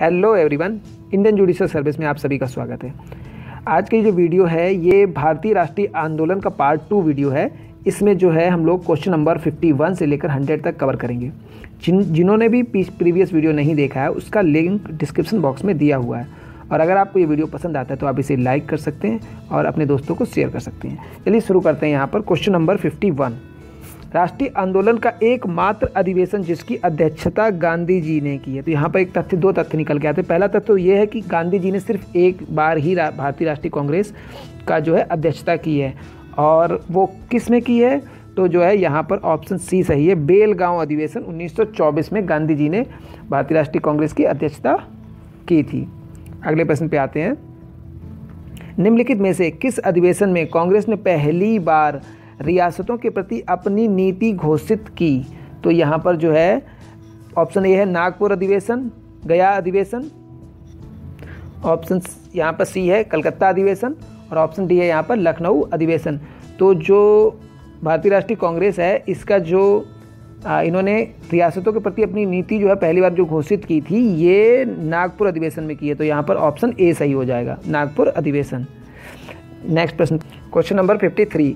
Hello everyone, Indian judicial service में आप सभी का स्वागत है। आज की जो वीडियो है, ये भारतीय राष्ट्रीय आंदोलन का पार्ट टू वीडियो है। इसमें जो है, हम लोग क्वेश्चन नंबर 51 से लेकर 100 तक कवर करेंगे। जिन, जिन्होंने भी प्रीवियस वीडियो नहीं देखा है, उसका लिंक डिस्क्रिप्शन बॉक्स में दिया हुआ है। और अगर आपको ये वीडियो पसंद आता है तो आप इसे लाइक कर सकते हैं और अपने दोस्तों को शेयर कर सकते हैं। चलिए शुरू करते हैं यहाँ पर क्वेश्चन नंबर 51 राष्ट्रीय आंदोलन का एकमात्र अधिवेशन जिसकी अध्यक्षता गांधी जी ने की है। तो यहाँ पर एक तथ्य दो तथ्य निकल के आते हैं। पहला तथ्य तो ये है कि गांधी जी ने सिर्फ़ एक बार ही रा, भारतीय राष्ट्रीय कांग्रेस का जो है अध्यक्षता की है। और वो किसमें की है? तो जो है यहाँ पर ऑप्शन सी सही है। बेलगांव अधिवेशन 1924 में गांधी जी ने भारतीय राष्ट्रीय कांग्रेस की अध्यक्षता की थी। अगले प्रश्न पे आते हैं। निम्नलिखित में से किस अधिवेशन में कांग्रेस ने पहली बार रियासतों के प्रति अपनी नीति घोषित की। तो यहाँ पर जो है ऑप्शन ए है नागपुर अधिवेशन, गया अधिवेशन। ऑप्शन यहाँ पर सी है कलकत्ता अधिवेशन और ऑप्शन डी है यहाँ पर लखनऊ अधिवेशन। तो जो भारतीय राष्ट्रीय कांग्रेस है, इसका जो इन्होंने रियासतों के प्रति अपनी नीति जो है पहली बार जो घोषित की थी, ये नागपुर अधिवेशन में की है। तो यहाँ पर ऑप्शन ए सही हो जाएगा, नागपुर अधिवेशन। नेक्स्ट प्रश्न क्वेश्चन नंबर फिफ्टी थ्री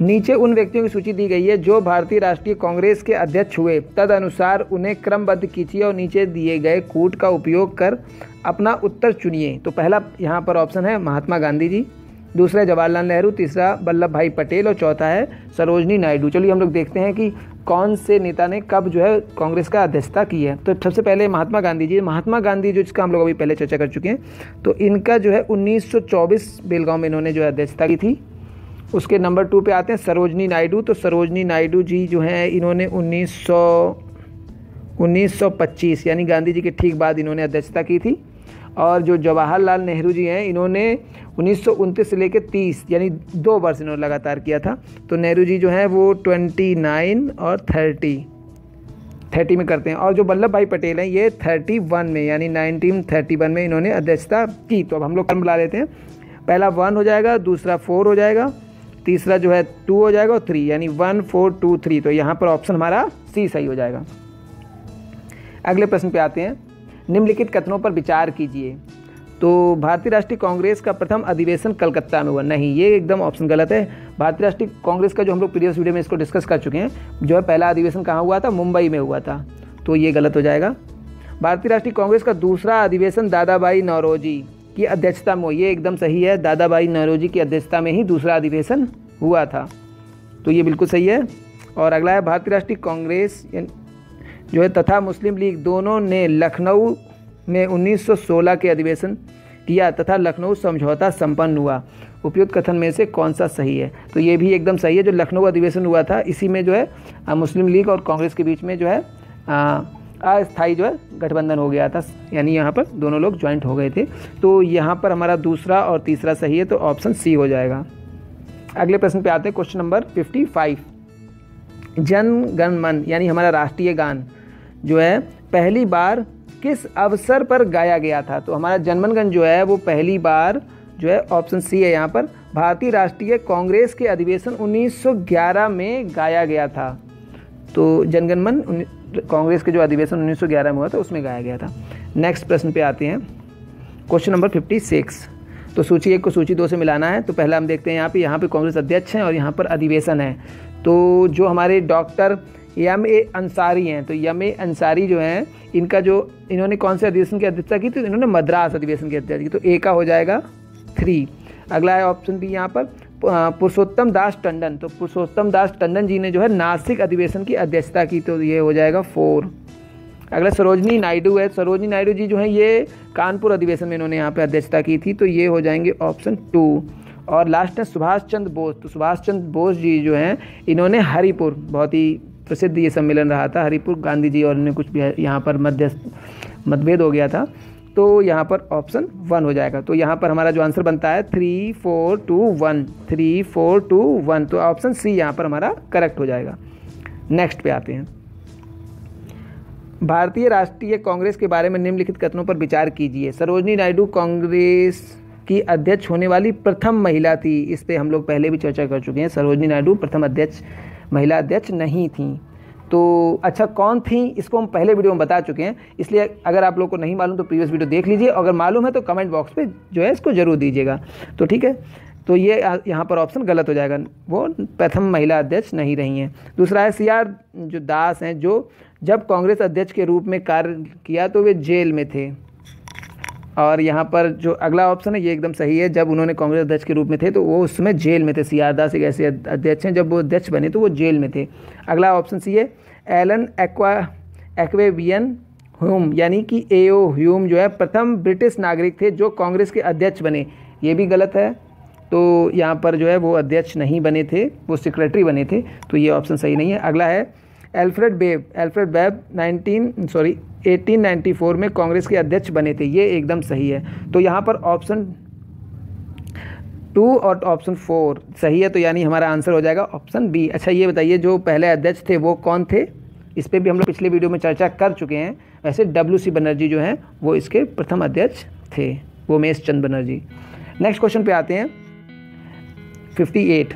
नीचे उन व्यक्तियों की सूची दी गई है जो भारतीय राष्ट्रीय कांग्रेस के अध्यक्ष हुए। तदनुसार उन्हें क्रमबद्ध कीजिए और नीचे दिए गए कूट का उपयोग कर अपना उत्तर चुनिए। तो पहला यहाँ पर ऑप्शन है महात्मा गांधी जी, दूसरा जवाहरलाल नेहरू, तीसरा वल्लभ भाई पटेल और चौथा है सरोजनी नायडू। चलिए हम लोग देखते हैं कि कौन से नेता ने कब जो है कांग्रेस का अध्यक्षता की है। तो सबसे पहले महात्मा गांधी जी, महात्मा गांधी जो जिसका हम लोग अभी पहले चर्चा कर चुके हैं तो इनका जो है 1924 बेलगांव में इन्होंने जो है अध्यक्षता की थी। उसके नंबर टू पे आते हैं सरोजनी नायडू। तो सरोजनी नायडू जी जो हैं, इन्होंने 1900 1925 यानी गांधी जी के ठीक बाद इन्होंने अध्यक्षता की थी। और जो जवाहरलाल नेहरू जी हैं, इन्होंने उन्नीस सौ उनतीस से लेकर 30 यानी दो वर्ष इन्होंने लगातार किया था। तो नेहरू जी जो हैं, वो 29 और 30 30 में करते हैं। और जो वल्लभ भाई पटेल हैं, ये 31 में, यानी 1931 में इन्होंने अध्यक्षता की। तो अब हम लोग कर्म बुला लेते हैं। पहला वन हो जाएगा, दूसरा फोर हो जाएगा तीसरा जो है टू हो जाएगा और थ्री यानी वन फोर टू थ्री तो यहाँ पर ऑप्शन हमारा सी सही हो जाएगा। अगले प्रश्न पे आते हैं। निम्नलिखित कथनों पर विचार कीजिए। तो भारतीय राष्ट्रीय कांग्रेस का प्रथम अधिवेशन कलकत्ता में हुआ। नहीं, ये एकदम ऑप्शन गलत है। भारतीय राष्ट्रीय कांग्रेस का जो हम लोग प्रीवियस वीडियो में इसको डिस्कस कर चुके हैं, जो है पहला अधिवेशन कहाँ हुआ था? मुंबई में हुआ था। तो ये गलत हो जाएगा। भारतीय राष्ट्रीय कांग्रेस का दूसरा अधिवेशन दादाबाई नौरोजी। की अध्यक्षता में ये एकदम सही है। दादा दादाबाई नौरोजी की अध्यक्षता में ही दूसरा अधिवेशन हुआ था। तो ये बिल्कुल सही है। और अगला है, भारतीय राष्ट्रीय कांग्रेस जो है तथा मुस्लिम लीग दोनों ने लखनऊ में 1916 के अधिवेशन किया तथा लखनऊ समझौता संपन्न हुआ। उपयुक्त कथन में से कौन सा सही है? तो ये भी एकदम सही है। जो लखनऊ अधिवेशन हुआ था, इसी में जो है मुस्लिम लीग और कांग्रेस के बीच में जो है अस्थाई जो है गठबंधन हो गया था, यानी यहाँ पर दोनों लोग ज्वाइंट हो गए थे। तो यहाँ पर हमारा दूसरा और तीसरा सही है तो ऑप्शन सी हो जाएगा। अगले प्रश्न पे आते हैं क्वेश्चन नंबर फिफ्टी फाइव जन, गण, मन, यानी हमारा राष्ट्रीय गान जो है, पहली बार किस अवसर पर गाया गया था? तो हमारा जनमनगण जो है, वो पहली बार जो है ऑप्शन सी है यहाँ पर। भारतीय राष्ट्रीय कांग्रेस के अधिवेशन 1911 में गाया गया था। तो जनगणमन कांग्रेस के जो अधिवेशन 1911 में हुआ था, उसमें गाया गया था। नेक्स्ट प्रश्न पे आते हैं। क्वेश्चन नंबर 56 तो सूची एक को सूची दो से मिलाना है तो पहला हम देखते हैं यहाँ पे यहाँ पे कांग्रेस अध्यक्ष हैं और यहाँ पर अधिवेशन है। तो जो हमारे डॉक्टर यम ए अंसारी हैं तो यम ए अंसारी जो हैं, इनका जो, इन्होंने कौन से अधिवेशन की अध्यक्षता की तो इन्होंने मद्रास अधिवेशन की अध्यक्षता की। तो ए का हो जाएगा थ्री अगला है ऑप्शन बी यहाँ पर। पुरुषोत्तम दास टंडन। तो पुरुषोत्तम दास टंडन जी ने जो है नासिक अधिवेशन की अध्यक्षता की तो ये हो जाएगा फोर। अगला सरोजनी नायडू है। सरोजनी नायडू जी जो है, ये कानपुर अधिवेशन में इन्होंने यहाँ पे अध्यक्षता की थी तो ये हो जाएँगे ऑप्शन टू। और लास्ट है सुभाष चंद्र बोस। तो सुभाष चंद्र बोस जी जो हैं, इन्होंने हरिपुर, बहुत ही प्रसिद्ध ये सम्मेलन रहा था, हरिपुर गांधी जी और इन्हें कुछ भी यहाँ पर मध्य मतभेद हो गया था। तो यहाँ पर ऑप्शन वन हो जाएगा। तो यहाँ पर हमारा जो आंसर बनता है three four two one three four two one तो ऑप्शन सी यहाँ पर हमारा करेक्ट हो जाएगा। नेक्स्ट पे आते हैं। भारतीय राष्ट्रीय कांग्रेस के बारे में निम्नलिखित कथनों पर विचार कीजिए। सरोजनी नायडू कांग्रेस की अध्यक्ष होने वाली प्रथम महिला थी। इस पर हम लोग पहले भी चर्चा कर चुके हैं। सरोजनी नायडू प्रथम अध्यक्ष, महिला अध्यक्ष नहीं थी। तो अच्छा कौन थी, इसको हम पहले वीडियो में बता चुके हैं। इसलिए अगर आप लोग को नहीं मालूम तो प्रीवियस वीडियो देख लीजिए। अगर मालूम है तो कमेंट बॉक्स पे जो है, इसको ज़रूर दीजिएगा। तो ठीक है तो ये यहाँ पर ऑप्शन गलत हो जाएगा। वो प्रथम महिला अध्यक्ष नहीं रही हैं। दूसरा है सी आर, जो दास हैं, जो जब कांग्रेस अध्यक्ष के रूप में कार्य किया तो वे जेल में थे। और यहाँ पर जो अगला ऑप्शन है, ये एकदम सही है। जब उन्होंने कांग्रेस अध्यक्ष के रूप में थे तो वो उस समय जेल में थे। सी आर दास एक ऐसे अध्यक्ष हैं, जब वो अध्यक्ष बने तो वो जेल में थे। अगला ऑप्शन सी है, एलन एक्वा एक्वेवियन ह्यूम, यानी कि ए ओ ह्यूम जो है, प्रथम ब्रिटिश नागरिक थे जो कांग्रेस के अध्यक्ष बने। ये भी गलत है। तो यहाँ पर जो है, वो अध्यक्ष नहीं बने थे, वो सेक्रेटरी बने थे। तो ये ऑप्शन सही नहीं है। अगला है Alfred Webb Alfred Webb 19 sorry 1894 में कांग्रेस के अध्यक्ष बने थे। ये एकदम सही है। तो यहाँ पर ऑप्शन टू और ऑप्शन फोर सही है तो यानी हमारा आंसर हो जाएगा ऑप्शन बी अच्छा ये बताइए, जो पहले अध्यक्ष थे, वो कौन थे? इस पर भी हम लोग पिछले वीडियो में चर्चा कर चुके हैं। वैसे डब्ल्यू सी बनर्जी जो हैं, वो इसके प्रथम अध्यक्ष थे, वो उमेश चंद बनर्जी। नेक्स्ट क्वेश्चन पे आते हैं। 58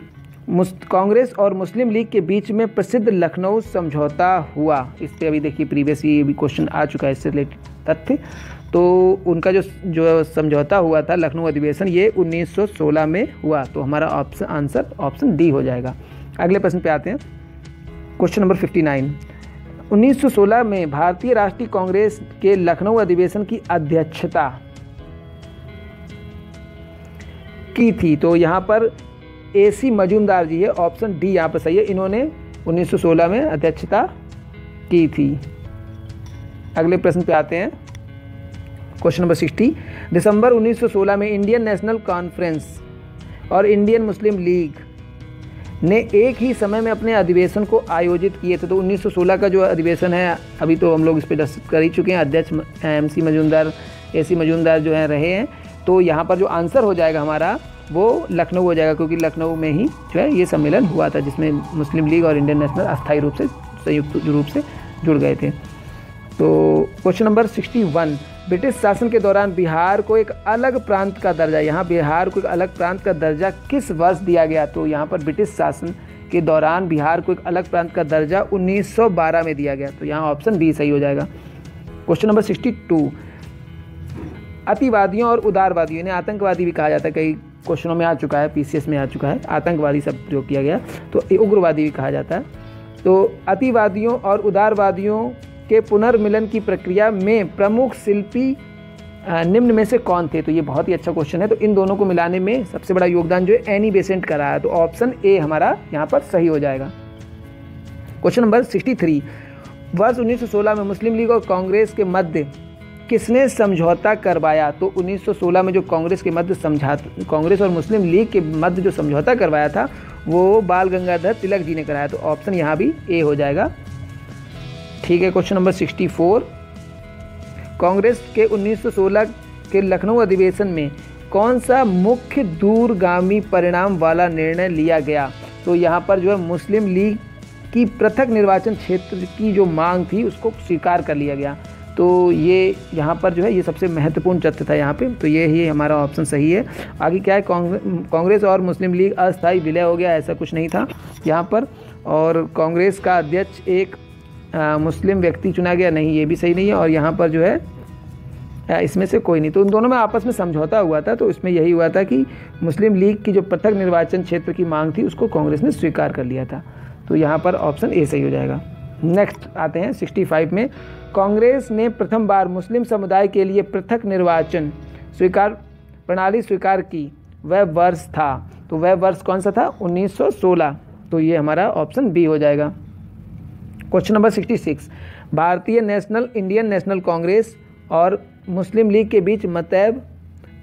कांग्रेस और मुस्लिम लीग के बीच में प्रसिद्ध लखनऊ समझौता हुआ। इस पर अभी देखिए प्रीवियस ये भी क्वेश्चन आ चुका है, इससे रिलेटेड तथ्य। तो उनका जो जो समझौता हुआ था लखनऊ अधिवेशन, ये 1916 में हुआ। तो हमारा ऑप्शन, आंसर ऑप्शन डी हो जाएगा। अगले प्रश्न पे आते हैं। क्वेश्चन नंबर 59 1916 में भारतीय राष्ट्रीय कांग्रेस के लखनऊ अधिवेशन की अध्यक्षता की थी। तो यहाँ पर ए सी मजूमदार जी है ऑप्शन डी यहाँ पर सही है। इन्होंने 1916 में अध्यक्षता की थी। अगले प्रश्न पे आते हैं। क्वेश्चन नंबर 60 दिसंबर 1916 में इंडियन नेशनल कॉन्फ्रेंस और इंडियन मुस्लिम लीग ने एक ही समय में अपने अधिवेशन को आयोजित किए थे। तो 1916 का जो अधिवेशन है, अभी तो हम लोग इस पर डिस्कस कर ही चुके हैं। अध्यक्ष M C Majumdar A C Majumdar जो हैं, रहे हैं। तो यहाँ पर जो आंसर हो जाएगा हमारा वो लखनऊ हो जाएगा, क्योंकि लखनऊ में ही जो है ये सम्मेलन हुआ था, जिसमें मुस्लिम लीग और इंडियन नेशनल अस्थायी रूप से, संयुक्त रूप से जुड़ गए थे। तो question number sixty one, British शासन के दौरान बिहार को एक अलग प्रांत का दर्जा, यहाँ बिहार को एक अलग प्रांत का दर्जा किस वर्ष दिया गया? तो यहाँ पर ब्रिटिश शासन के दौरान बिहार को एक अलग प्रांत का दर्जा 1912 में दिया गया। तो यहाँ ऑप्शन बी सही हो जाएगा। क्वेश्चन नंबर सिक्सटी टू, अतिवादियों और उदारवादियों ने आतंकवादी भी कहा जाता है, कई क्वेश्चनों में आ चुका है पीसीएस में आ चुका है, आतंकवादी सब प्रयोग किया गया तो उग्रवादी भी कहा जाता है। तो अतिवादियों और उदारवादियों के पुनर्मिलन की प्रक्रिया में प्रमुख शिल्पी निम्न में से कौन थे? तो ये बहुत ही अच्छा क्वेश्चन है। तो इन दोनों को मिलाने में सबसे बड़ा योगदान जो है एनी बेसेंट का रहा है तो ऑप्शन ए हमारा यहाँ पर सही हो जाएगा। क्वेश्चन नंबर 63 वर्ष 1916 में मुस्लिम लीग और कांग्रेस के मध्य किसने समझौता करवाया? तो 1916 में जो कांग्रेस के मध्य समझा कांग्रेस और मुस्लिम लीग के मध्य जो समझौता करवाया था, वो बाल गंगाधर तिलक जी ने कराया। तो ऑप्शन यहाँ भी ए हो जाएगा। ठीक है, क्वेश्चन नंबर 64 कांग्रेस के 1916 के लखनऊ अधिवेशन में कौन सा मुख्य दूरगामी परिणाम वाला निर्णय लिया गया? तो यहाँ पर जो है मुस्लिम लीग की पृथक निर्वाचन क्षेत्र की जो मांग थी, उसको स्वीकार कर लिया गया। तो ये यहाँ पर जो है ये सबसे महत्वपूर्ण तथ्य था यहाँ पे। तो ये ही हमारा ऑप्शन सही है। आगे क्या है? कांग्रेस और मुस्लिम लीग अस्थायी विलय हो गया ऐसा कुछ नहीं था यहाँ पर। और कांग्रेस का अध्यक्ष एक आ, मुस्लिम व्यक्ति चुना गया नहीं ये भी सही नहीं है। और यहाँ पर जो है इसमें से कोई नहीं। तो उन दोनों में आपस में समझौता हुआ था तो इसमें यही हुआ था कि मुस्लिम लीग की जो पृथक निर्वाचन क्षेत्र की मांग थी उसको कांग्रेस ने स्वीकार कर लिया था। तो यहाँ पर ऑप्शन ए सही हो जाएगा। नेक्स्ट आते हैं 65 में। कांग्रेस ने प्रथम बार मुस्लिम समुदाय के लिए पृथक निर्वाचन स्वीकार प्रणाली स्वीकार की। वह वर्ष था। तो वह वर्ष कौन सा था? 1916 तो ये हमारा ऑप्शन बी हो जाएगा। क्वेश्चन नंबर 66 भारतीय नेशनल इंडियन नेशनल कांग्रेस और मुस्लिम लीग के बीच मतैब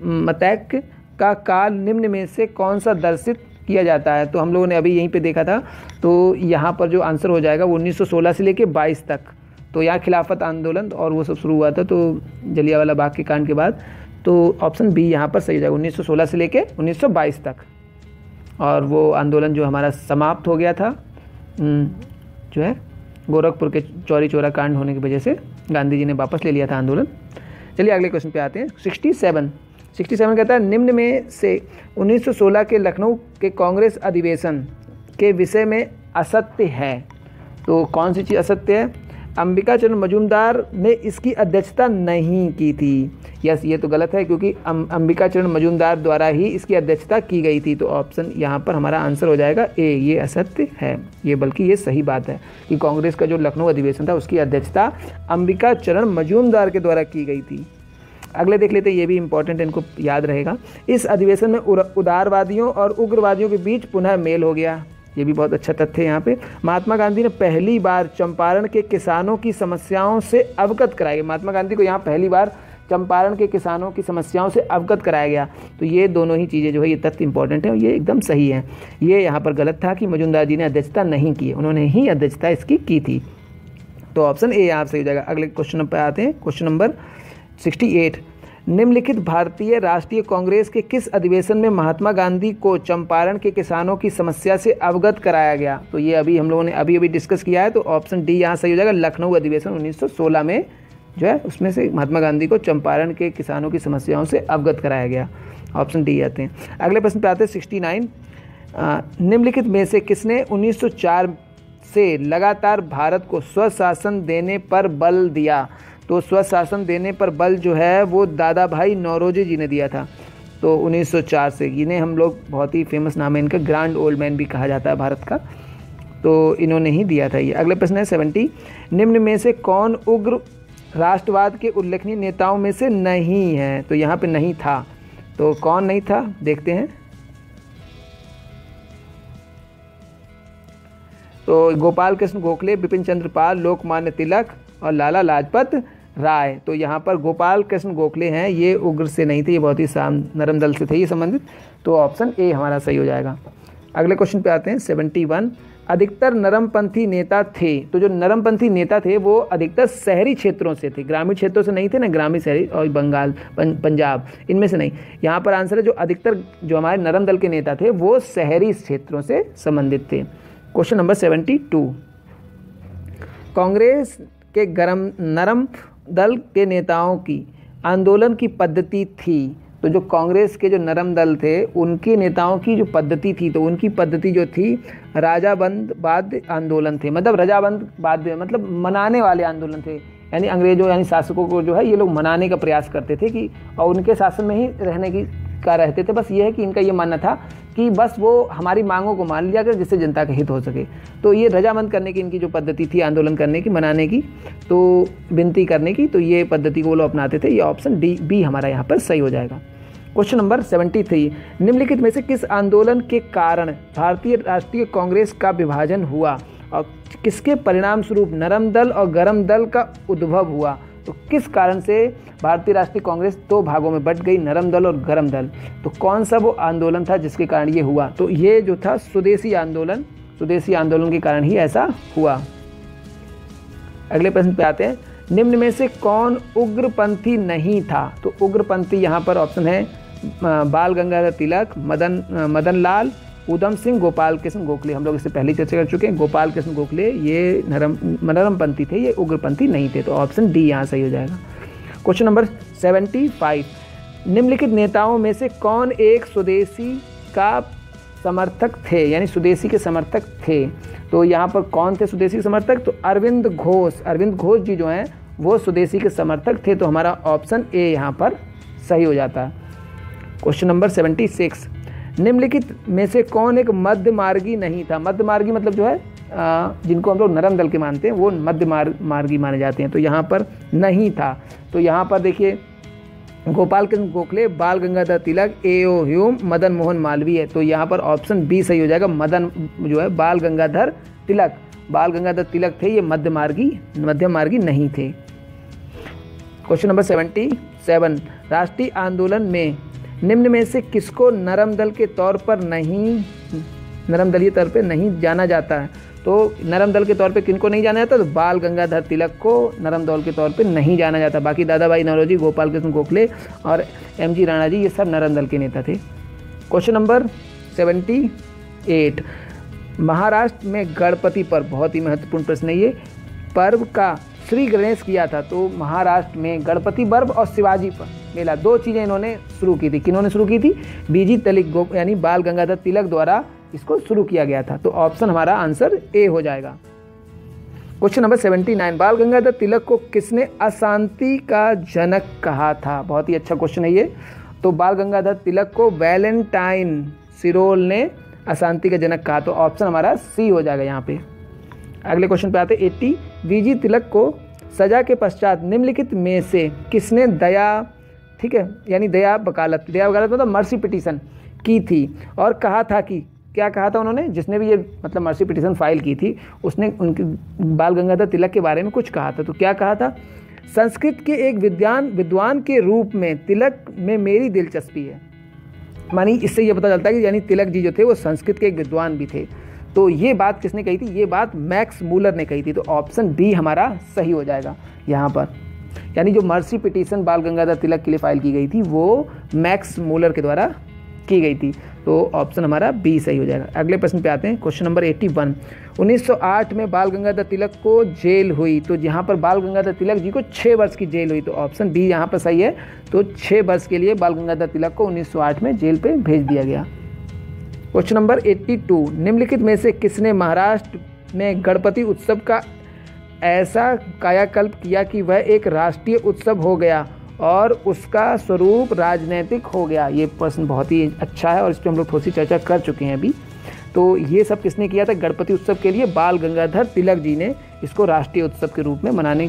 मतैक का काल निम्न में से कौन सा दर्शित किया जाता है। तो हम लोगों ने अभी यहीं पे देखा था। तो यहाँ पर जो आंसर हो जाएगा वो 1916 से लेके 22 तक। तो यहाँ खिलाफत आंदोलन और वो सब शुरू हुआ था। तो जलियावाला बाग के कांड के बाद। तो ऑप्शन बी यहाँ पर सही हो जाएगा 1916 से लेके 1922 तक। और वो आंदोलन जो हमारा समाप्त हो गया था जो है, गोरखपुर के चौरी चौरा कांड होने की वजह से गांधी जी ने वापस ले लिया था आंदोलन। चलिए अगले क्वेश्चन पे आते हैं। सिक्सटी सेवन सिक्सटी सेवन कहता है, निम्न में से 1916 के लखनऊ के कांग्रेस अधिवेशन के विषय में असत्य है। तो कौन सी चीज़ असत्य है? अंबिका चरण मजूमदार ने इसकी अध्यक्षता नहीं की थी। यस, ये तो गलत है, क्योंकि अंबिका चरण मजूमदार द्वारा ही इसकी अध्यक्षता की गई थी। तो ऑप्शन यहाँ पर हमारा आंसर हो जाएगा, ए, ये असत्य है। ये बल्कि ये सही बात है कि कांग्रेस का जो लखनऊ अधिवेशन था, उसकी अध्यक्षता अंबिका चरण मजूमदार के द्वारा की गई थी। अगले देख लेते हैं, ये भी इंपॉर्टेंट इनको याद रहेगा। इस अधिवेशन में उदारवादियों और उग्रवादियों के बीच पुनः मेल हो गया। ये भी बहुत अच्छा तथ्य है यहाँ पे। महात्मा गांधी ने पहली बार चंपारण के किसानों की समस्याओं से अवगत कराया। गया महात्मा गांधी को यहाँ पहली बार चंपारण के किसानों की समस्याओं से अवगत कराया गया। तो ये दोनों ही चीज़ें जो है, ये तथ्य इंपॉर्टेंट है और ये एकदम सही है। ये यहाँ पर गलत था कि मजुमदार जी ने अध्यक्षता नहीं की। उन्होंने ही अध्यक्षता इसकी की थी। तो ऑप्शन ए यहाँ सही हो जाएगा। अगले क्वेश्चन पर आते हैं। क्वेश्चन नंबर सिक्सटी एट, निम्नलिखित भारतीय राष्ट्रीय कांग्रेस के किस अधिवेशन में महात्मा गांधी को चंपारण के किसानों की समस्या से अवगत कराया गया? तो ये अभी हम लोगों ने अभी अभी डिस्कस किया है तो ऑप्शन डी यहाँ सही हो जाएगा, लखनऊ अधिवेशन 1916 में जो है, उसमें से महात्मा गांधी को चंपारण के किसानों की समस्याओं से अवगत कराया गया। ऑप्शन डी आते हैं। अगले प्रश्न पे आते हैं, सिक्सटी नाइन निम्नलिखित में से किसने 1904 से लगातार भारत को स्वशासन देने पर बल दिया? तो स्वशासन देने पर बल जो है वो दादा भाई नौरोजी जी ने दिया था। तो 1904 से इन्हें हम लोग बहुत ही फ़ेमस नाम है इनका ग्रांड ओल्ड मैन भी कहा जाता है भारत का। तो इन्होंने ही दिया था ये। अगले प्रश्न है सेवेंटी निम्न में से कौन उग्र राष्ट्रवाद के उल्लेखनीय नेताओं में से नहीं है? तो यहाँ पे नहीं था। तो कौन नहीं था? देखते हैं। तो गोपाल कृष्ण गोखले, बिपिन चंद्र पाल, लोकमान्य तिलक और लाला लाजपत। राय। तो यहाँ पर गोपाल कृष्ण गोखले हैं, ये उग्र से नहीं थे, ये बहुत ही साम, नरम दल से थे ये संबंधित। तो ऑप्शन ए हमारा सही हो जाएगा। अगले क्वेश्चन पे आते हैं सेवेंटी वन अधिकतर नरमपंथी नेता थे। तो जो नरमपंथी नेता थे, वो अधिकतर शहरी क्षेत्रों से थे। ग्रामीण क्षेत्रों से नहीं थे ना, ग्रामीण शहरी और बंगाल पंजाब, इनमें से नहीं। यहाँ पर आंसर है, जो अधिकतर, जो हमारे नरम दल के नेता थे, वो शहरी क्षेत्रों से संबंधित थे। Question number seventy two Congress के गरम, नरम दल के नेताओं की आंदोलन की पद्धति थी। तो जो कांग्रेस के जो नरम दल थे, उनके नेताओं की जो पद्धति थी तो उनकी पद्धति जो थी राजाबंद बाद आंदोलन थे। मतलब रजाबंद बाद मतलब मनाने वाले आंदोलन थे। यानी अंग्रेज़ों, यानी शासकों को जो है, ये लोग मनाने का प्रयास करते थे कि, और उनके शासन में ही रहने की, का रहते थे। बस ये है कि इनका ये मानना था कि बस वो हमारी मांगों को मान लिया कर जिससे जनता का हित हो सके। तो ये रजामंद करने की इनकी जो पद्धति थी, आंदोलन करने की, मनाने की तो विनती करने की तो ये पद्धति को वो लोग अपनाते थे। ये ऑप्शन डी बी हमारा यहाँ पर सही हो जाएगा। क्वेश्चन नंबर सेवेंटी थ्री निम्नलिखित में से किस आंदोलन के कारण भारतीय राष्ट्रीय कांग्रेस का विभाजन हुआ और किसके परिणाम स्वरूप नरम दल और गरम दल का उद्भव हुआ? तो किस कारण से भारतीय राष्ट्रीय कांग्रेस दो भागों में बट गई, नरम दल और गरम दल? तो कौन सा वो आंदोलन था जिसके कारण ये हुआ? तो ये जो था स्वदेशी आंदोलन स्वदेशी आंदोलन के कारण ही ऐसा हुआ। अगले प्रश्न पे आते हैं। निम्न में से कौन उग्रपंथी नहीं था? तो उग्रपंथी यहाँ पर ऑप्शन है बाल गंगाधर तिलक, मदन मदन लाल उधम सिंह, गोपाल कृष्ण गोखले, हम लोग इससे पहले चर्चा कर चुके हैं। गोपाल कृष्ण गोखले, ये नरम नरमपंथी थे, ये उग्रपंथी नहीं थे तो ऑप्शन डी यहाँ सही हो जाएगा। क्वेश्चन नंबर सेवेंटी फाइव निम्नलिखित नेताओं में से कौन एक स्वदेशी का समर्थक थे? यानी स्वदेशी के समर्थक थे। तो यहाँ पर कौन थे स्वदेशी समर्थक? तो अरविंद घोष। अरविंद घोष जी जो हैं, वो स्वदेशी के समर्थक थे तो हमारा ऑप्शन ए यहाँ पर सही हो जाता। है क्वेश्चन नंबर सेवेंटी सिक्स निम्नलिखित में से कौन एक मध्य मार्गी नहीं था? मध्य मार्गी मतलब जो है जिनको हम लोग नरम दल के मानते हैं, वो मध्य मार्ग मार्गी माने जाते हैं। तो यहाँ पर नहीं था। तो यहाँ पर देखिए Gopal Krishna Gokhale, Bal Gangadhar Tilak, A O Hume, Madan Mohan Malviya. तो यहाँ पर ऑप्शन बी सही हो जाएगा, मदन जो है, बाल गंगाधर तिलक। बाल गंगाधर तिलक थे, ये मध्य मार्गी मध्यम मार्गी नहीं थे। क्वेश्चन नंबर सेवेंटी सेवन, राष्ट्रीय आंदोलन में निम्न में से किसको नरम दल के तौर पर नहीं, नरम दलीय तौर पर नहीं जाना जाता है? तो नरम दल के तौर पे किनको नहीं जाना जाता? तो बाल गंगाधर तिलक को नरम दल के तौर पे नहीं जाना जाता। बाकी दादा भाई नौरोजी, गोपाल कृष्ण गोखले और एम जी राणा जी, ये सब नरम दल के नेता थे। Question number seventy eight. Maharashtra में गणपति पर्व बहुत ही महत्वपूर्ण प्रश्न है ये। पर्व का श्री गणेश किया था तो महाराष्ट्र में गणपति पर्व और शिवाजी पर मेला। दो चीज़ें इन्होंने शुरू की थी। किन्होंने शुरू की थी? बीजी तलिक यानी बाल गंगाधर तिलक द्वारा इसको शुरू किया गया था। तो ऑप्शन हमारा आंसर ए हो जाएगा। क्वेश्चन नंबर सेवेंटी नाइन बाल गंगाधर तिलक को किसने अशांति का जनक कहा था? बहुत ही अच्छा क्वेश्चन है ये। तो बाल गंगाधर तिलक को वैलेंटाइन सिरोल ने अशांति का जनक कहा। तो ऑप्शन हमारा सी हो जाएगा यहाँ पे। अगले क्वेश्चन पे आते एट्टी वीजी तिलक को सजा के पश्चात निम्नलिखित में से किसने दया, ठीक है, यानी दया वकालत दया वकालत मतलब मर्सी पिटीशन की थी और कहा था कि, क्या कहा था उन्होंने, जिसने भी ये मतलब मर्सी पिटीशन फ़ाइल की थी, उसने उनके बाल गंगाधर तिलक के बारे में कुछ कहा था। तो क्या कहा था? संस्कृत के एक विद्वान विद्वान के रूप में तिलक में मेरी दिलचस्पी है। मानी इससे ये पता चलता है कि यानी तिलक जी जो थे, वो संस्कृत के एक विद्वान भी थे। तो ये बात किसने कही थी? ये बात मैक्स मूलर ने कही थी। तो ऑप्शन बी हमारा सही हो जाएगा यहाँ पर। यानी जो मर्सी पिटीशन बाल गंगाधर तिलक के लिए फ़ाइल की गई थी, वो मैक्स मूलर के द्वारा की गई थी। तो ऑप्शन हमारा बी सही हो जाएगा। अगले प्रश्न पे आते हैं। क्वेश्चन नंबर 81 1908 में बाल गंगाधर तिलक को जेल हुई। तो यहाँ पर बाल गंगाधर तिलक जी को छः वर्ष की जेल हुई। तो ऑप्शन बी यहाँ पर सही है। तो छः वर्ष के लिए बाल गंगाधर तिलक को 1908 में जेल पे भेज दिया गया। क्वेश्चन नंबर 82 निम्नलिखित में से किसने महाराष्ट्र में गणपति उत्सव का ऐसा कायाकल्प किया कि वह एक राष्ट्रीय उत्सव हो गया और उसका स्वरूप राजनीतिक हो गया? ये प्रश्न बहुत ही अच्छा है और इस पर हम लोग थोड़ी सी चर्चा कर चुके हैं अभी। तो ये सब किसने किया था? गणपति उत्सव के लिए बाल गंगाधर तिलक जी ने इसको राष्ट्रीय उत्सव के रूप में मनाने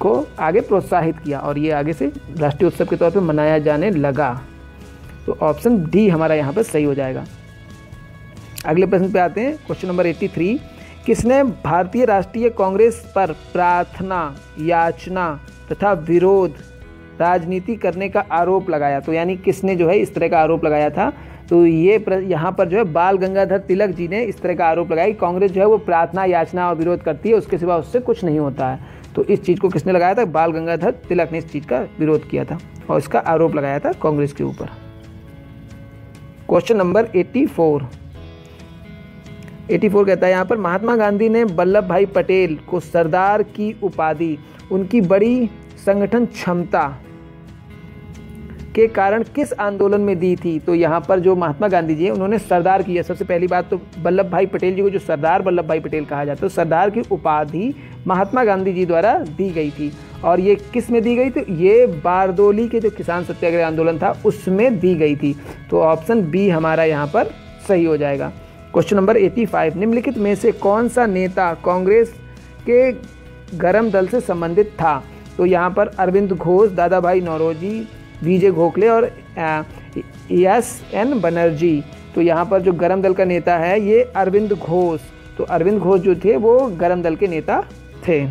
को आगे प्रोत्साहित किया और ये आगे से राष्ट्रीय उत्सव के तौर पर मनाया जाने लगा। तो ऑप्शन डी हमारा यहाँ पर सही हो जाएगा। अगले प्रश्न पे आते हैं। क्वेश्चन नंबर 83 किसने भारतीय राष्ट्रीय कांग्रेस पर प्रार्थना, याचना तथा विरोध राजनीति करने का आरोप लगाया? तो यानी किसने जो है इस तरह का आरोप लगाया था? तो ये यहाँ पर जो है बाल गंगाधर तिलक जी ने इस तरह का आरोप लगाया कि कांग्रेस जो है वो प्रार्थना, याचना और विरोध करती है, उसके सिवा उससे कुछ नहीं होता है। तो इस चीज़ को किसने लगाया था? बाल गंगाधर तिलक ने इस चीज़ का विरोध किया था और इसका आरोप लगाया था कांग्रेस के ऊपर। क्वेश्चन नंबर 84 84 कहता है, यहाँ पर महात्मा गांधी ने वल्लभ भाई पटेल को सरदार की उपाधि, उनकी बड़ी संगठन क्षमता के कारण किस आंदोलन में दी थी? तो यहाँ पर जो महात्मा गांधी जी हैं, उन्होंने सरदार की है। सबसे पहली बात तो वल्लभ भाई पटेल जी को जो सरदार वल्लभ भाई पटेल कहा जाता है तो सरदार की उपाधि महात्मा गांधी जी द्वारा दी गई थी। और ये किसमें दी गई? तो ये बारदोली के जो किसान सत्याग्रह आंदोलन था, उसमें दी गई थी। तो ऑप्शन बी हमारा यहाँ पर सही हो जाएगा। क्वेश्चन नंबर 85 निम्नलिखित में से कौन सा नेता कांग्रेस के गरम दल से संबंधित था? तो यहाँ पर अरविंद घोष दादा भाई नौरोजी विजय गोखले और एस एन बनर्जी। तो यहाँ पर जो गरम दल का नेता है, ये अरविंद घोष। तो अरविंद घोष जो थे, वो गरम दल के नेता थे।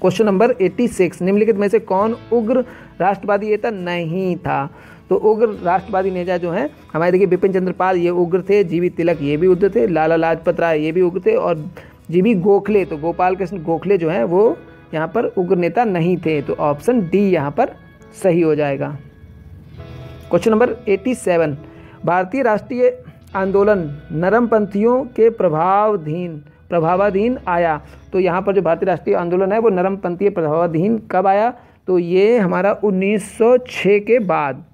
क्वेश्चन नंबर 86 निम्नलिखित में से कौन उग्र राष्ट्रवादी नेता नहीं था? तो उग्र राष्ट्रवादी नेता जो हैं, हमारे देखिए बिपिन चंद्रपाल ये उग्र थे, जीवी तिलक ये भी उग्र थे, लाला लाजपत राय ये भी उग्र थे, और जीवी गोखले तो गोपाल कृष्ण गोखले जो हैं, वो यहाँ पर उग्र नेता नहीं थे तो ऑप्शन डी यहाँ पर सही हो जाएगा। क्वेश्चन नंबर 87 भारतीय राष्ट्रीय आंदोलन नरमपंथियों के प्रभावधीन, प्रभावाधीन आया। तो यहाँ पर जो भारतीय राष्ट्रीय आंदोलन है, वो नरमपंथीय प्रभावाधीन कब आया? तो ये हमारा 1906 के बाद।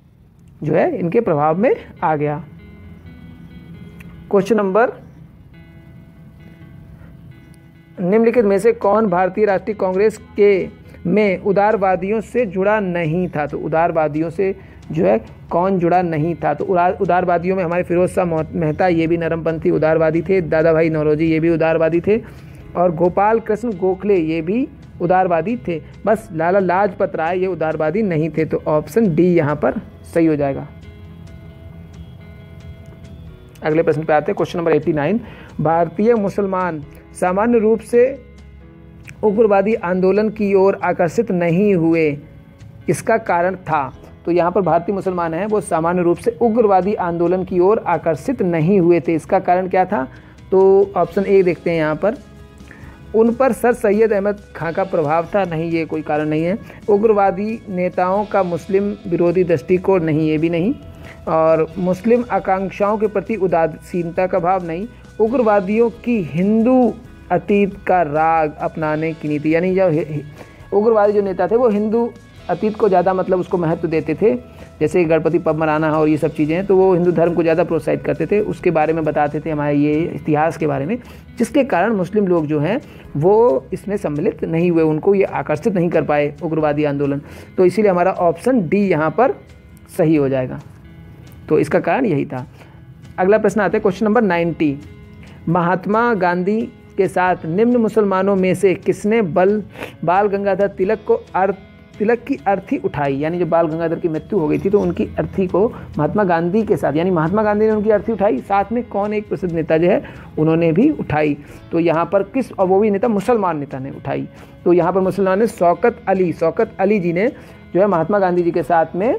जो है, इनके प्रभाव में आ गया। क्वेश्चन नंबर निम्नलिखित में से कौन भारतीय राष्ट्रीय कांग्रेस के में उदारवादियों से जुड़ा नहीं था? तो उदारवादियों से जो है, कौन जुड़ा नहीं था? तो उदारवादियों में हमारे फिरोज शाह मेहता, ये भी नरमपंथी उदारवादी थे। दादा भाई नौरोजी, ये भी उदारवादी थे। और गोपाल कृष्ण गोखले, ये भी उदारवादी थे। बस लाला लाजपत राय ये उदारवादी नहीं थे तो ऑप्शन डी यहाँ पर सही हो जाएगा। अगले प्रश्न पे आते हैं क्वेश्चन नंबर 89 भारतीय मुसलमान सामान्य रूप से उग्रवादी आंदोलन की ओर आकर्षित नहीं हुए, इसका कारण था। तो यहाँ पर भारतीय मुसलमान हैं, वो सामान्य रूप से उग्रवादी आंदोलन की ओर आकर्षित नहीं हुए थे, इसका कारण क्या था? तो ऑप्शन ए देखते हैं यहाँ पर। उन पर सर सैयद अहमद खां का प्रभाव था। नहीं, ये कोई कारण नहीं है। उग्रवादी नेताओं का मुस्लिम विरोधी दृष्टिकोण नहीं, ये भी नहीं। और मुस्लिम आकांक्षाओं के प्रति उदासीनता का भाव नहीं। उग्रवादियों की हिंदू अतीत का राग अपनाने की नीति, यानी जो उग्रवादी जो नेता थे, वो हिंदू अतीत को ज़्यादा मतलब उसको महत्व देते थे। जैसे गणपति पब मनाना और ये सब चीज़ें हैं तो वो हिंदू धर्म को ज़्यादा प्रोत्साहित करते थे। उसके बारे में बताते थे हमारे ये इतिहास के बारे में, जिसके कारण मुस्लिम लोग जो हैं, वो इसमें सम्मिलित नहीं हुए, उनको ये आकर्षित नहीं कर पाए उग्रवादी आंदोलन। तो इसीलिए हमारा ऑप्शन डी यहाँ पर सही हो जाएगा। तो इसका कारण यही था। अगला प्रश्न आता है question number ninety Mahatma Gandhi के साथ निम्न मुसलमानों में से किसने बल, बाल गंगाधर तिलक को अर्थ तिलक की अर्थी उठाई, यानी जो बाल गंगाधर की मृत्यु हो गई थी तो उनकी अर्थी को महात्मा गांधी के साथ, यानी महात्मा गांधी ने उनकी अर्थी उठाई। साथ में कौन एक प्रसिद्ध नेता जो है, उन्होंने भी उठाई। तो यहाँ पर किस, और वो भी नेता, मुसलमान नेता ने उठाई। तो यहाँ पर मुसलमान ने शौकत अली शौकत अली जी ने जो है महात्मा गांधी जी के साथ में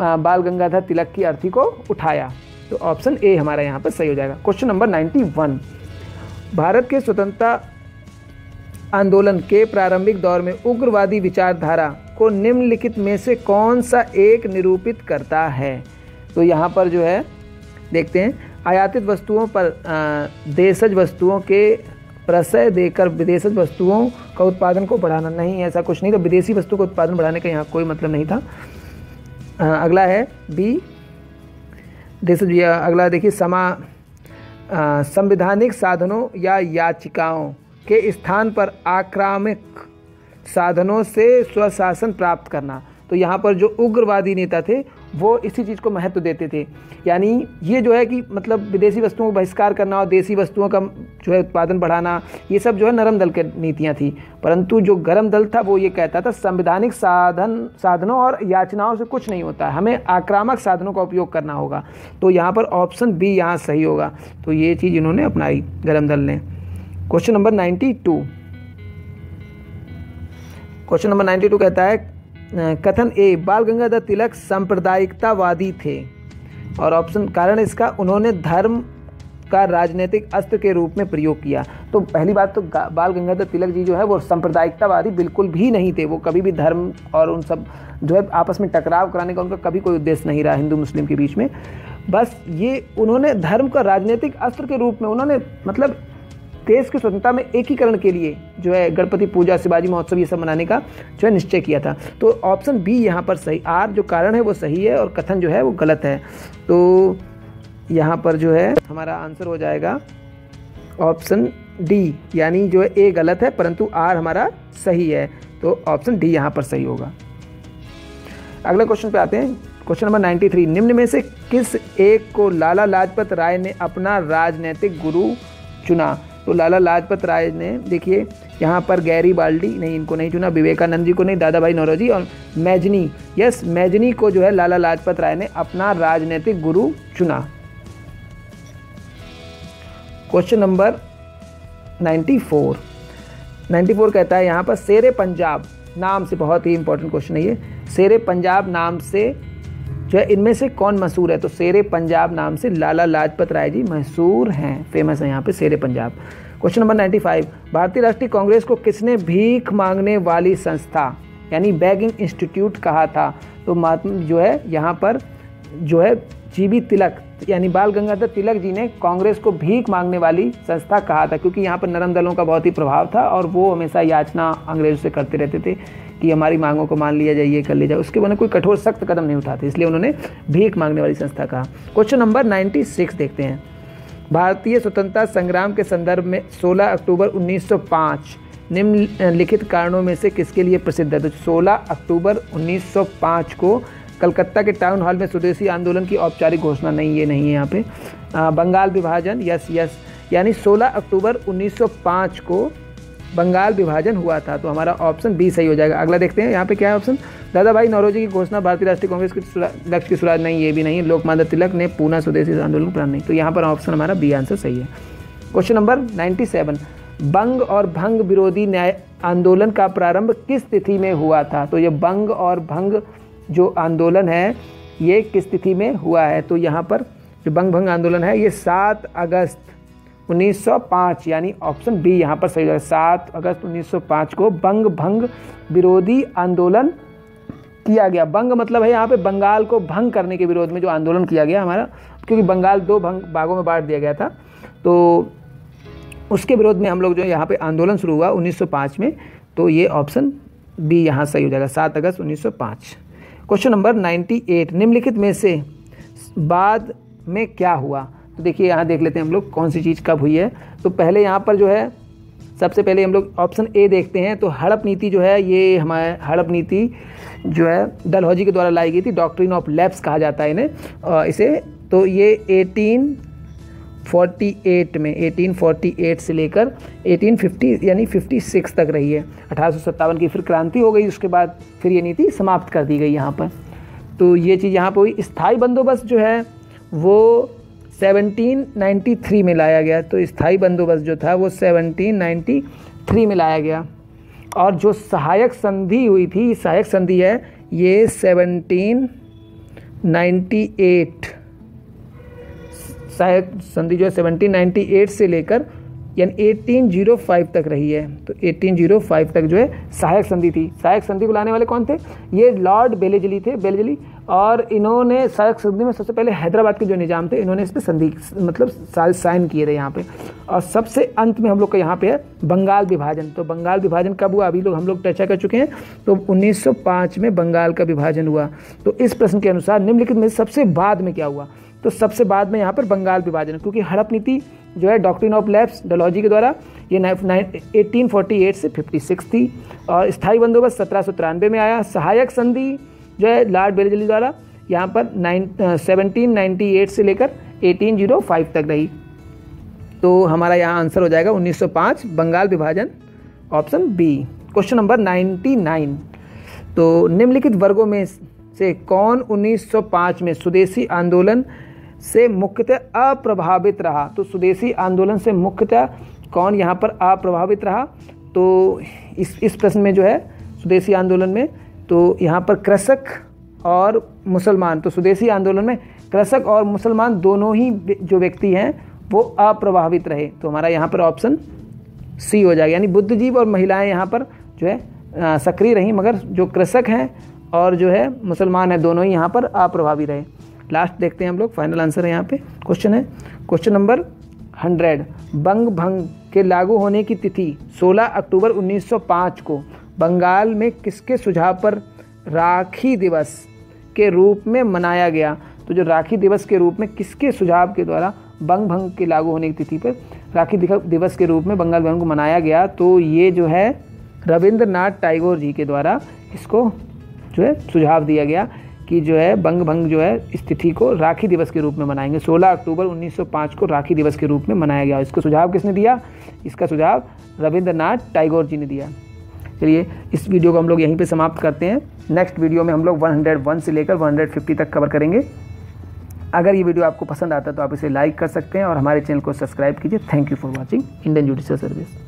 बाल गंगाधर तिलक की अर्थी को उठाया। तो ऑप्शन ए हमारा यहाँ पर सही हो जाएगा। Question number ninety one. Bharat के स्वतंत्रता आंदोलन के प्रारंभिक दौर में उग्रवादी विचारधारा को निम्नलिखित में से कौन सा एक निरूपित करता है? तो यहाँ पर जो है देखते हैं। आयातित वस्तुओं पर देशज वस्तुओं के प्रसय देकर विदेशज वस्तुओं का उत्पादन को बढ़ाना नहीं ऐसा कुछ नहीं। था विदेशी वस्तु का उत्पादन बढ़ाने का यहाँ कोई मतलब नहीं था। आ, अगला है बी। देश अगला देखिए समा संवैधानिक साधनों या याचिकाओं। के स्थान पर आक्रामक साधनों से स्वशासन प्राप्त करना। तो यहाँ पर जो उग्रवादी नेता थे, वो इसी चीज़ को महत्व देते थे। यानी ये जो है कि मतलब विदेशी वस्तुओं का बहिष्कार करना और देसी वस्तुओं का जो है उत्पादन बढ़ाना, ये सब जो है नरम दल के नीतियाँ थी। परंतु जो गर्म दल था, वो ये कहता था, संवैधानिक साधन, साधनों और याचनाओं से कुछ नहीं होता। हमें आक्रामक साधनों का उपयोग करना होगा। तो यहाँ पर ऑप्शन बी यहाँ सही होगा। तो ये चीज़ इन्होंने अपनाई गर्म दल ने। Question number ninety two. Question number ninety two कहता है कथन ए, बाल गंगाधर तिलक सांप्रदायिकतावादी थे। और ऑप्शन, कारण इसका, उन्होंने धर्म का राजनीतिक अस्त्र के रूप में प्रयोग किया। तो पहली बात तो बाल गंगाधर तिलक जी जो है, वो सांप्रदायिकतावादी बिल्कुल भी नहीं थे। वो कभी भी धर्म और उन सब जो है, आपस में टकराव कराने का उनका कभी कोई उद्देश्य नहीं रहा हिंदू मुस्लिम के बीच में। बस ये, उन्होंने धर्म का राजनीतिक अस्त्र के रूप में, उन्होंने मतलब देश की स्वतंत्रता में एकीकरण के लिए जो है गणपति पूजा, शिवाजी महोत्सव ये सब मनाने का जो है निश्चय किया था। तो ऑप्शन बी यहाँ पर सही आर जो कारण है वो सही है और कथन जो है वो गलत है। तो यहाँ पर जो है हमारा आंसर हो जाएगा ऑप्शन डी यानी जो है ए गलत है, परंतु आर हमारा सही है। तो ऑप्शन डी यहाँ पर सही होगा। अगले क्वेश्चन पे आते हैं। क्वेश्चन नंबर 93 निम्न में से किस एक को लाला लाजपत राय ने अपना राजनीतिक गुरु चुना? तो लाला लाजपत राय ने, देखिए, यहाँ पर गैरी बाल्डी, नहीं, इनको नहीं चुना, विवेकानंद जी को नहीं दादा भाई नौरोजी और मैजनी, यस, मैजनी को जो है लाला लाजपत राय ने अपना राजनीतिक गुरु चुना। क्वेश्चन नंबर 94 94 कहता है यहाँ पर शेर पंजाब नाम से बहुत ही इंपॉर्टेंट क्वेश्चन है ये। शेर पंजाब नाम से जो है, इनमें से कौन मशहूर है? तो शेर पंजाब नाम से लाला लाजपत राय जी मशहूर हैं। फ़ेमस है यहाँ पे शेर पंजाब। क्वेश्चन नंबर 95 भारतीय राष्ट्रीय कांग्रेस को किसने भीख मांगने वाली संस्था, यानी बैगिंग इंस्टीट्यूट कहा था? तो महात्मा जो है, यहाँ पर जो है, जीबी तिलक, यानी बाल गंगाधर तिलक जी ने कांग्रेस को भीख मांगने वाली संस्था कहा था, क्योंकि यहाँ पर नरम दलों का बहुत ही प्रभाव था और वो हमेशा याचना अंग्रेज़ों से करते रहते थे। कि हमारी मांगों को मान लिया जाए ये कर लिया जाए। उसके बाद कोई कठोर सख्त कदम नहीं उठाते इसलिए उन्होंने भीख मांगने वाली संस्था कहा। क्वेश्चन नंबर 96 देखते हैं। भारतीय स्वतंत्रता संग्राम के संदर्भ में 16 अक्टूबर 1905 निम्नलिखित कारणों में से किसके लिए प्रसिद्ध है? तो 16 अक्टूबर 1905 को कलकत्ता के टाउन हॉल में स्वदेशी आंदोलन की औपचारिक घोषणा नहीं ये नहीं है यहाँ पे। आ, बंगाल विभाजन यस यस। यानी 16 अक्टूबर 1905 को बंगाल विभाजन हुआ था तो हमारा ऑप्शन बी सही हो जाएगा। अगला देखते हैं, यहाँ पे क्या है ऑप्शन दादा भाई, नौरोजी की घोषणा भारतीय राष्ट्रीय कांग्रेस की लक्ष्य की सुराज नहीं, ये भी नहीं लोकमान्य तिलक ने पूना स्वदेशी आंदोलन प्रारंभ नहीं। तो यहाँ पर ऑप्शन हमारा बी आंसर सही है। क्वेश्चन नंबर नाइन्टी बंग और भंग विरोधी न्याय आंदोलन का प्रारंभ किस तिथि में हुआ था? तो ये बंग और भंग जो आंदोलन है, ये किस तिथि में हुआ है? तो यहाँ पर जो बंग भंग आंदोलन है, ये सात अगस्त 1905 यानी ऑप्शन बी यहाँ पर सही सात अगस्त 1905 को बंग भंग विरोधी आंदोलन किया गया। बंग मतलब है यहाँ पे बंगाल को भंग करने के विरोध में जो आंदोलन किया गया हमारा, क्योंकि बंगाल दो भंग भागों में बांट दिया गया था। तो उसके विरोध में हम लोग जो यहाँ पे आंदोलन शुरू हुआ 1905 में। तो ये ऑप्शन बी यहाँ सही हो जाएगा। सात अगस्त 1905 क्वेश्चन नंबर 98 निम्नलिखित में से बाद में क्या हुआ? तो देखिए, यहाँ देख लेते हैं हम लोग कौन सी चीज़ कब हुई है। तो पहले यहाँ पर जो है, सबसे पहले हम लोग ऑप्शन ए देखते हैं। तो हड़प नीति जो है, ये हमारे हड़प नीति जो है, डलहौजी के द्वारा लाई गई थी। डॉक्ट्रिन ऑफ़ लैब्स कहा जाता है इन्हें। इसे तो ये 1848 में 1848 से लेकर 1850 यानी 56 तक रही है। अठारह सौ सत्तावन की फिर क्रांति हो गई, उसके बाद फिर ये नीति समाप्त कर दी गई यहाँ पर। तो ये चीज़ यहाँ पर हुई। स्थायी बंदोबस्त जो है, वो 1793 में लाया गया। तो स्थायी बंदोबस्त जो था, वो 1793 में लाया गया। और जो सहायक संधि हुई थी, सहायक संधि है, ये 1798 सहायक संधि जो है 1798 से लेकर, यानी 1805 तक रही है। तो 1805 तक जो है, सहायक संधि थी। सहायक संधि को लाने वाले कौन थे? ये लॉर्ड बेलेजली थे। बेलेजली और इन्होंने सहायक संधि में सबसे पहले हैदराबाद के जो निज़ाम थे, इन्होंने इस पर संधि मतलब साइन किए थे यहाँ पे। और सबसे अंत में हम लोग का यहाँ पे है बंगाल विभाजन। तो बंगाल विभाजन कब हुआ? अभी लोग, हम लोग चर्चा कर चुके हैं। तो 1905 में बंगाल का विभाजन हुआ। तो इस प्रश्न के अनुसार निम्नलिखित में सबसे बाद में क्या हुआ? तो सबसे बाद में यहाँ पर बंगाल विभाजन, क्योंकि हड़प नीति जो है डॉक्ट्रिन ऑफ़ लैब्स डोलॉजी के द्वारा, ये एटीन से फिफ्टी सिक्स थी। और स्थायी बंदोबस्त सत्रह सौ तिरानवे में आया। सहायक संधि जो है लॉर्ड बेरेजली द्वारा यहाँ पर नाइन सेवनटीन नाइन्टी एट से लेकर एटीन ज़ीरो फाइव तक रही। तो हमारा यहाँ आंसर हो जाएगा 1905 बंगाल विभाजन ऑप्शन बी क्वेश्चन नंबर 99 तो निम्नलिखित वर्गों में से कौन 1905 में स्वदेशी आंदोलन से मुख्यतः अप्रभावित रहा? तो स्वदेशी आंदोलन से मुख्यतः कौन यहाँ पर अप्रभावित रहा? तो इस इस प्रश्न में जो है, स्वदेशी आंदोलन में तो यहाँ पर कृषक और मुसलमान तो स्वदेशी आंदोलन में कृषक और मुसलमान दोनों ही जो व्यक्ति हैं, वो अप्रभावित रहे। तो हमारा यहाँ पर ऑप्शन सी हो जाएगा। यानी बुद्धिजीव और महिलाएँ यहाँ पर जो है सक्रिय रहीं, मगर जो कृषक हैं और जो है मुसलमान हैं, दोनों ही यहाँ पर अप्रभावी रहे। लास्ट देखते हैं हम लोग। फाइनल आंसर है यहाँ पे। क्वेश्चन है। क्वेश्चन नंबर हंड्रेड बंग भंग के लागू होने की तिथि 16 अक्टूबर 1905 को। बंगाल में किसके सुझाव पर राखी दिवस के रूप में मनाया गया? तो जो राखी दिवस के रूप में किसके सुझाव के द्वारा बंग भंग के लागू होने की तिथि पर राखी दिवस के रूप में बंगाल भंग को मनाया गया? तो ये जो है रविंद्रनाथ टैगोर जी के द्वारा इसको जो है सुझाव दिया गया कि जो है बंग भंग जो है इस तिथि को राखी दिवस के रूप में मनाएँगे। 16 अक्टूबर 1905 को राखी दिवस के रूप में मनाया गया। इसका सुझाव किसने दिया? इसका सुझाव रविंद्रनाथ टैगोर जी ने दिया। चलिए इस वीडियो को हम लोग यहीं पे समाप्त करते हैं। नेक्स्ट वीडियो में हम लोग 101 से लेकर 150 तक कवर करेंगे। अगर ये वीडियो आपको पसंद आता है तो आप इसे लाइक कर सकते हैं और हमारे चैनल को सब्सक्राइब कीजिए। Thank you for watching Indian judicial service